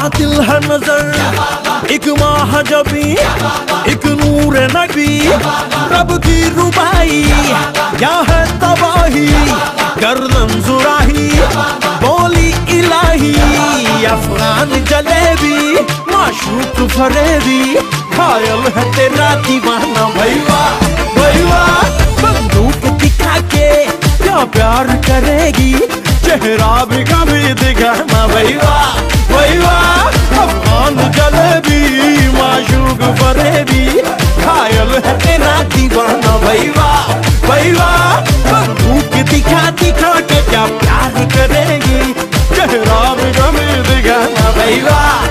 कातिल है नज़र। एक महाजबी एक नूर नबी। रब की रुबाई क्या है तबाही। गर्दन जुराही, बोली इलाही। अफगान जलेबी, माशूक फरेबी। घायल है तेरा दीवाना। भैया भैया, बंदूक दिखा के क्या प्यार करेगी? चेहरा भी कभी दिखाना भैया भैया, अफगान जलेबी, माशूक फरेबी घायल है तेरा दीवाना दिखा दिखा के क्या प्यार करेगी? चेहरा भैया।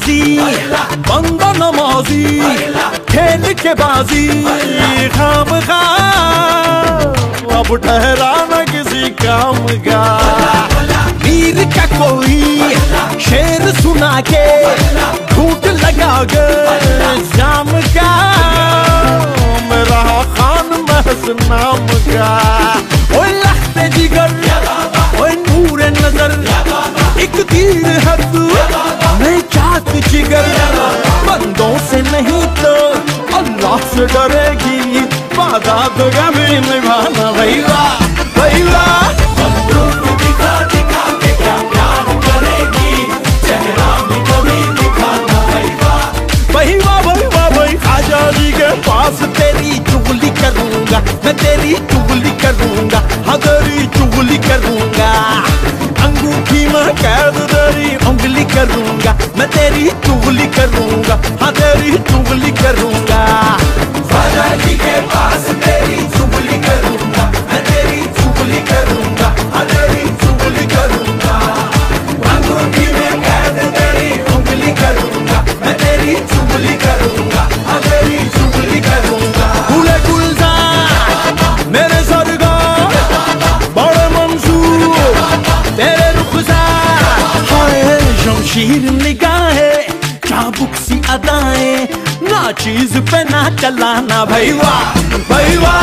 दराजी बंदा नमाजी खेल के बाजी खाम खा अब ठहरा न किसी काम का वीर का कोई शेर सुना के डरेगी वादा तो कभी निभाना। भैया भैया पास तेरी चुगली मैं तेरी चुगली चुगली कैद उंगली करूँगा, मैं तेरी चुगली करूँगा हाँ तेरी चुगली करूँगा। चाबुक सी अदाएँ ना चीज़ पे ना चलाना। भैया भैया